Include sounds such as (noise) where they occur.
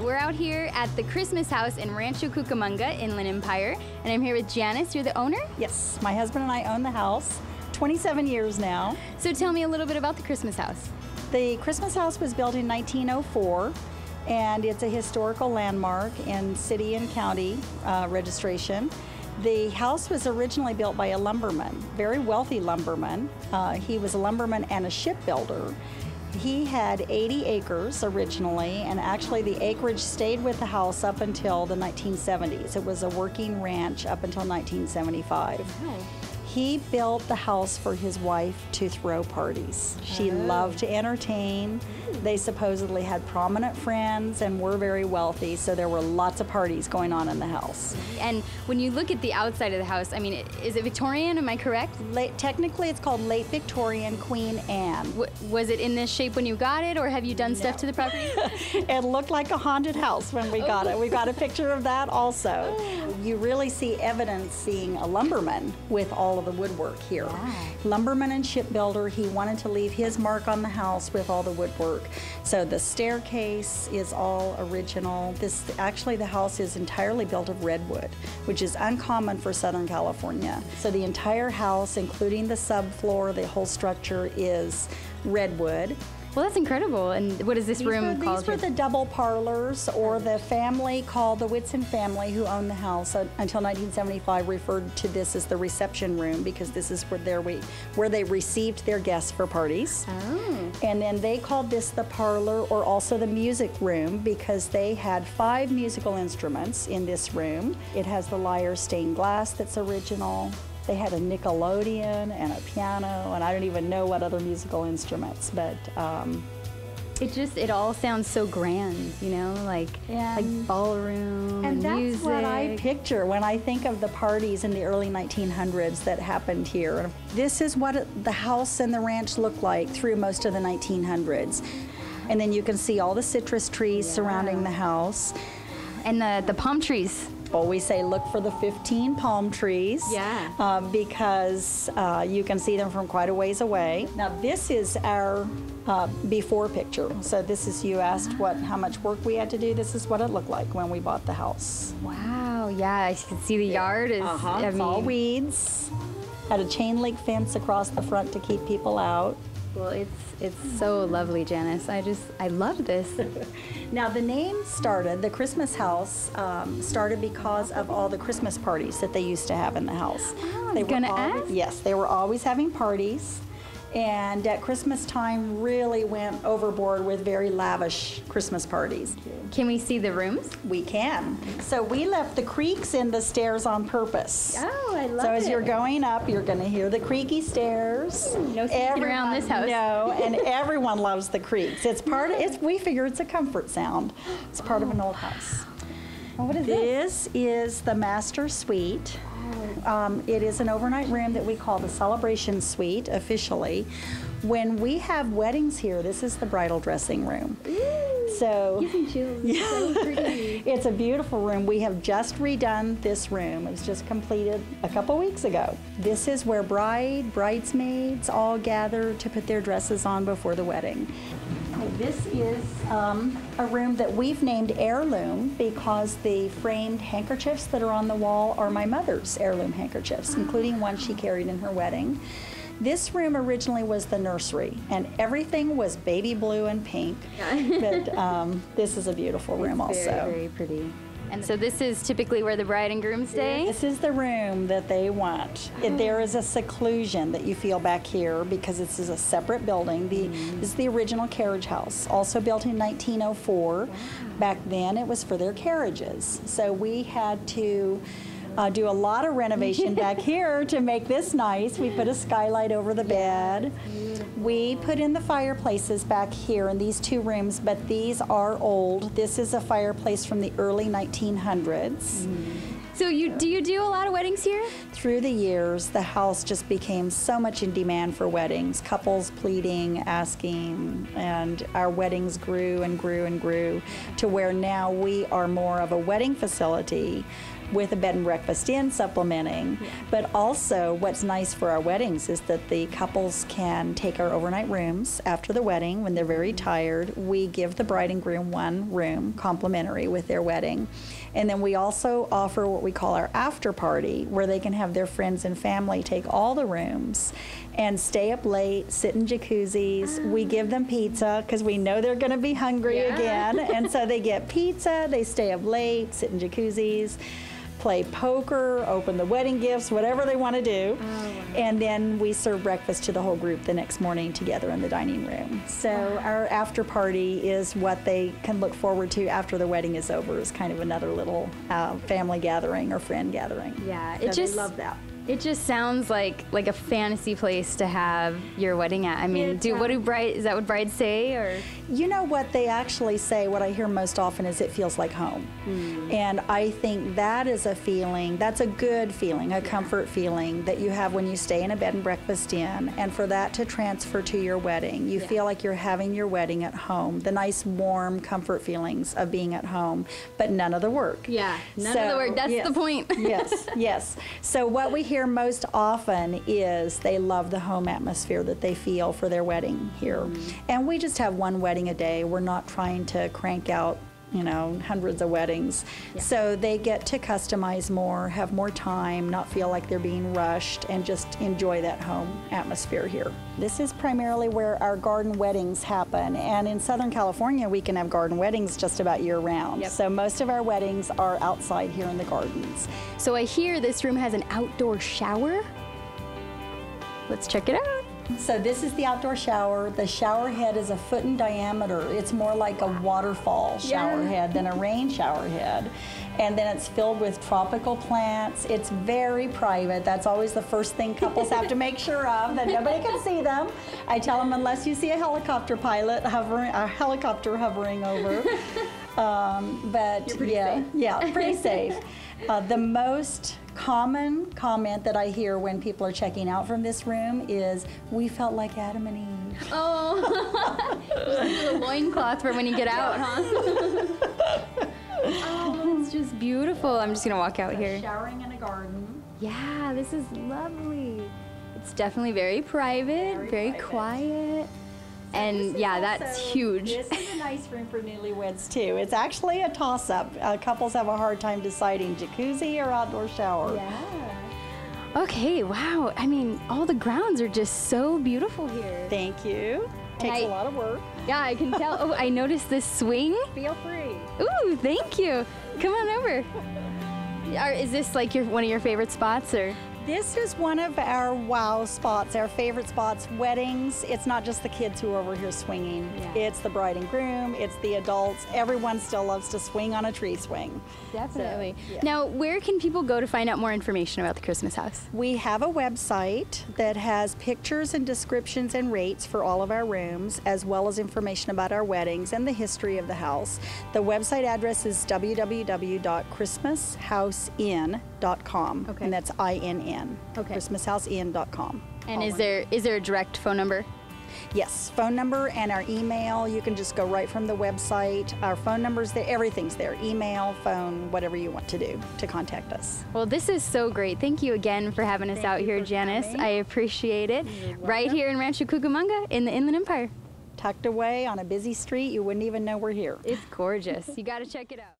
We're out here at the Christmas house in Rancho Cucamonga, Inland Empire, and I'm here with Janice. You're the owner? Yes, my husband and I own the house, 27 years now. So tell me a little bit about the Christmas house. The Christmas house was built in 1904, and it's a historical landmark in city and county uh, registration. The house was originally built by a lumberman, very wealthy lumberman. Uh, he was a lumberman and a shipbuilder. He had 80 acres originally, and actually the acreage stayed with the house up until the 1970s. It was a working ranch up until 1975. He built the house for his wife to throw parties. She oh. loved to entertain. They supposedly had prominent friends and were very wealthy, so there were lots of parties going on in the house. And when you look at the outside of the house, I mean, is it Victorian? Am I correct? Late, technically, it's called late Victorian Queen Anne. W- was it in this shape when you got it, or have you done stuff to the property? (laughs) it looked like a haunted house when we got it. We got a picture of that also. Oh. You really see evidence seeing a lumberman with all of the woodwork here. Lumberman and shipbuilder, he wanted to leave his mark on the house with all the woodwork. So the staircase is all original. This actually the house is entirely built of redwood, which is uncommon for Southern California. So the entire house, including the subfloor, the whole structure is redwood. Well, that's incredible. And what is this These room were, called? These were the double parlors, or the family called the Whitson family who owned the house uh, until 1975 referred to this as the reception room because this is where, their, where they received their guests for parties. Oh. And then they called this the parlor or also the music room because they had five musical instruments in this room. It has the lyre stained glass that's original. They had a Nickelodeon and a piano, and I don't even know what other musical instruments, but um, It just it all sounds so grand, you know, like like ballroom and, And that's music. what I picture when I think of the parties in the early 1900s that happened here. This is what it, the house and the ranch looked like through most of the 1900s. And then you can see all the citrus trees surrounding the house. and the the palm trees. Always say look for the 15 palm trees. Yeah. uh, because uh, you can see them from quite a ways away. Now this is our uh, before picture. So this is you asked what how much work we had to do. This is what it looked like when we bought the house. Wow, yeah, I can see the yard is. I It's all weeds. Had a chain link fence across the front to keep people out. Well, it's it's so lovely, Janice. I just I love this. (laughs) Now the name started, the Christmas house um, started because of all the Christmas parties that they used to have in the house. Oh, they was gonna ask. Yes, they were always having parties. And at Christmas time, really went overboard with very lavish Christmas parties. Can we see the rooms? We can. So we left the creaks in the stairs on purpose. Oh, I love it. So as you're going up, you're going to hear the creaky stairs. No sneaking around this house. No, (laughs) and everyone loves the creaks. It's part. Of, it's we figure it's a comfort sound. It's part of an old house. Oh, what is this? This is the master suite. Um, it is an overnight room that we call the celebration suite officially. When we have weddings here, this is the bridal dressing room. So So (laughs) pretty. it's a beautiful room. We have just redone this room. It was just completed a couple weeks ago. This is where bride, bridesmaids all gather to put their dresses on before the wedding. This is um, a room that we've named heirloom because the framed handkerchiefs that are on the wall are my mother's heirloom handkerchiefs, including one she carried in her wedding. This room originally was the nursery, and everything was baby blue and pink. but um, this is a beautiful (laughs) room, also. Very, very pretty. And so this is typically where the bride and groom stay. This is the room that they want. It- mm-hmm. There is a seclusion that you feel back here because this is a separate building. The, mm-hmm. This is the original carriage house, also built in 1904. Back then, it was for their carriages. So we had to uh, do a lot of renovation (laughs) back here to make this nice. We put a skylight over the bed. We put in the fireplaces back here in these two rooms, but these are old. This is a fireplace from the early 1900s. So you do you do a lot of weddings here? Through the years, the house just became so much in demand for weddings, couples pleading, asking, and our weddings grew and grew and grew to where now we are more of a wedding facility with a bed and breakfast inn supplementing. But also, what's nice for our weddings is that the couples can take our overnight rooms after the wedding when they're very mm-hmm. tired. We give the bride and groom one room complimentary with their wedding. And then we also offer what we call our after party, where they can have their friends and family take all the rooms and stay up late, sit in jacuzzis. Ah. We give them pizza because we know they're going to be hungry Yeah. again. and so they get (laughs) pizza, they stay up late, sit in jacuzzis, play poker, open the wedding gifts, whatever they want to do. And then we serve breakfast to the whole group the next morning together in the dining room. So our after party is what they can look forward to after the wedding is over. Is kind of another little uh, family gathering or friend gathering. Yeah, So it just love that. It just sounds like like a fantasy place to have your wedding at. I mean, It do what do bride is that what brides say or You know what they actually say, what I hear most often is it feels like home. Hmm. And I think that is a feeling, that's a good feeling, a comfort feeling that you have when you stay in a bed and breakfast inn. And for that to transfer to your wedding, you Yeah. feel like you're having your wedding at home, the nice, warm comfort feelings of being at home, but none of the work. Yeah, none of the work. That's the point. (laughs) yes, yes. So what we hear most often is they love the home atmosphere that they feel for their wedding here. Mm-hmm. And we just have one wedding a day. We're not trying to crank out, you know, hundreds of weddings. So they get to customize more, have more time, not feel like they're being rushed and just enjoy that home atmosphere here. This is primarily where our garden weddings happen. And in Southern California, we can have garden weddings just about year round. Yep. So most of our weddings are outside here in the gardens. So I hear this room has an outdoor shower. Let's check it out. So this is the outdoor shower. The shower head is a foot in diameter. It's more like a waterfall shower Yeah. head than a rain shower head. And then it's filled with tropical plants. It's very private. That's always the first thing couples have to (laughs) make sure of, that nobody can see them. I tell them unless you see a helicopter pilot hovering, a helicopter hovering over. (laughs) Um, but pretty yeah, safe. yeah, pretty (laughs) safe. Uh, the most common comment that I hear when people are checking out from this room is, "We felt like Adam and Eve." Oh, (laughs) just a loincloth for when you get out, huh? (laughs) oh, it's just beautiful. I'm just gonna walk out here. Showering in a garden. Yeah, this is lovely. It's definitely very private, Very very, private. quiet. And yeah, that's also- huge. This is a nice room for newlyweds too. It's actually a toss-up. Uh, couples have a hard time deciding jacuzzi or outdoor shower. Yeah. Okay, wow. I mean, all the grounds are just so beautiful here. Thank you. Takes I- a lot of work. Yeah, I can tell. Oh, I noticed this swing. Feel free. Ooh, thank you. Come on over. Are, is this like your one of your favorite spots or? This is one of our wow spots, our favorite spots. Weddings, it's not just the kids who are over here swinging. Yeah. It's the bride and groom, it's the adults. Everyone still loves to swing on a tree swing. Definitely. yeah. Now, where can people go to find out more information about the Christmas house? We have a website that has pictures and descriptions and rates for all of our rooms, as well as information about our weddings and the history of the house. The website address is www.christmashouseinn.com. Okay. And that's I N N. Okay. Christmashouseinn.com. And is there is there a direct phone number? Yes, phone number and our email. You can just go right from the website. Our phone number's there. Everything's there. Email, phone, whatever you want to do to contact us. Well, this is so great. Thank you again for having us Thank out here, Janice. coming. I appreciate it. Right here in Rancho Cucamonga in the Inland Empire. Tucked away on a busy street, you wouldn't even know we're here. It's gorgeous. you got to check it out.